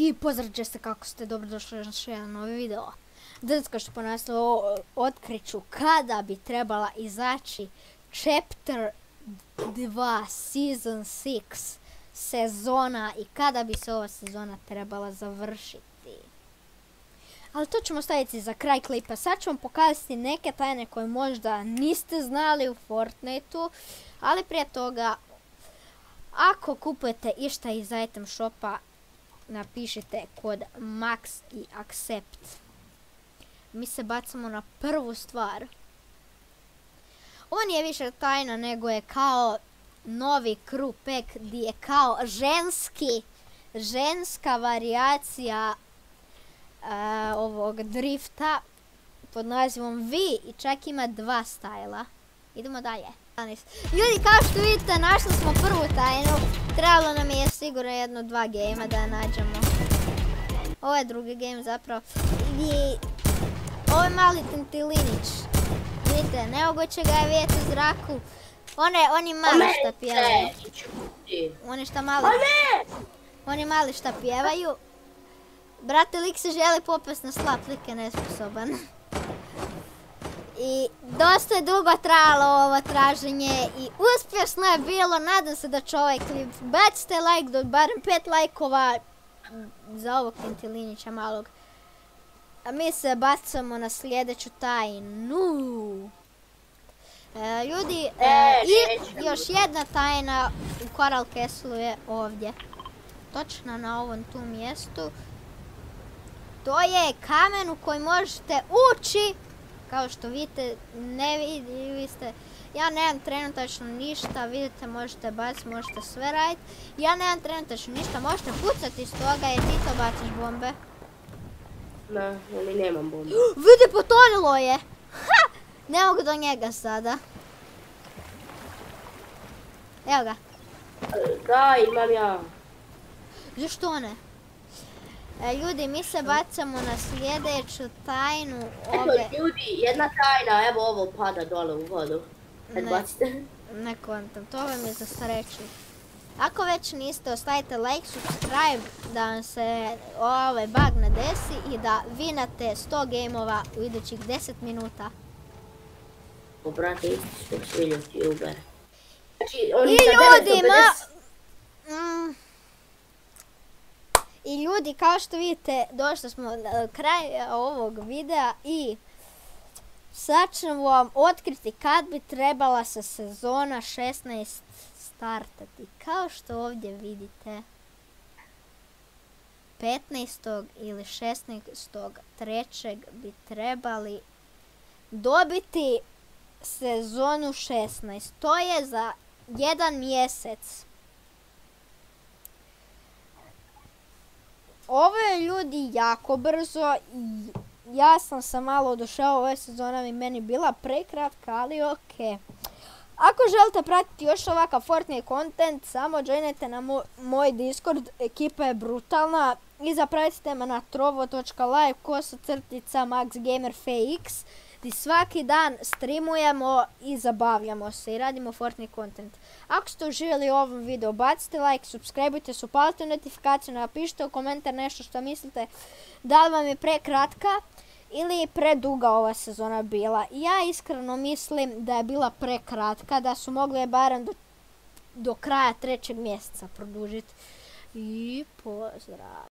I pozdravite se kako ste dobro došli na još jedan novi video. Danas kao što naslovu otkriću kada bi trebala izaći Chapter 2 Season 6 sezona i kada bi se ova sezona trebala završiti. Ali to ćemo staviti za kraj klipa. Sad ću vam pokazati neke tajne koje možda niste znali u Fortniteu. Ali prije toga, ako kupujete išta iz item shopa, napišite kod max i accept. Mi se bacamo na prvu stvar. Ovo nije više tajna nego je kao novi crew pack gdje je kao ženski, ženska varijacija ovog drifta pod nazivom V i čak ima dva stajla. Idemo dalje. Ljudi, kao što vidite, našli smo prvu tajnu. Trebalo nam je sigurno jedno, dva gejma da nađemo. Ovo je drugi game zapravo. I ovo je mali tintilinić. Vidite, nemoguće ga je vidjeti u zraku. One, oni mali šta pjevaju. Oni šta mali... Oni mali šta pjevaju. Brate, lik se želi popest na slap, lik je nesposoban. I dosta je dugo trajalo ovo traženje i uspješno je bilo, nadam se da će ovaj klip. Bacite like do barem pet lajkova za ovog Tintilinića malog. A mi se bacamo na sljedeću tajnu. E, ljudi, e, e, i još jedna tajna u Coral Castle je ovdje. Točno na ovom tu mjestu. To je kamen u koji možete ući kao što vidite, ne vidi, ste, ja nemam trenutačno ništa, vidite, možete baciti, možete sve raditi. Ja nemam trenutačno ništa, možete pucati iz toga jer ti to baciš bombe. Ne, ali nemam bombe. Vidi, potonilo je! Ha! Ne mogu do njega sada. Evo ga. Da, imam ja. Zašto ne? E, ljudi, mi se bacamo na sljedeću tajnu ove... Eto, ljudi, jedna tajna, evo ovo pada dole u vodu. Ne, bacite. Ne kontam, to vam je za sreću. Ako već niste, ostavite like, subscribe da vam se ovaj bug ne desi i da vinate 100 gameova u idućih 10 minuta. O, brate, isti što svi youtuber. Znači, I ljudi, ma... I ljudi, kao što vidite, došli smo na kraj ovog videa i sad ćemo vam otkriti kad bi trebala se sezona 16 startati. Kao što ovdje vidite, 15. ili 16. trećeg bi trebali dobiti sezonu 16. To je za jedan mjesec. Ovo je ljudi jako brzo i ja sam se malo odušao, ove sezona mi meni bila prekratka, ali ok. Ako želite pratiti još ovakav Fortnite content, samo joinajte na moj Discord, ekipa je brutalna i zapratite me na trovo.live kosa crtica maxgamerfx gdje svaki dan streamujemo i zabavljamo se i radimo Fortnite content. Ako ste uživjeli u ovom videu, bacite like, subscribeujte se, upalite notifikaciju, napišite u komentar nešto što mislite da li vam je prekratka ili je preduga ova sezona bila. Ja iskreno mislim da je bila prekratka, da su mogli barem do kraja trećeg mjeseca produžiti. I pozdrav.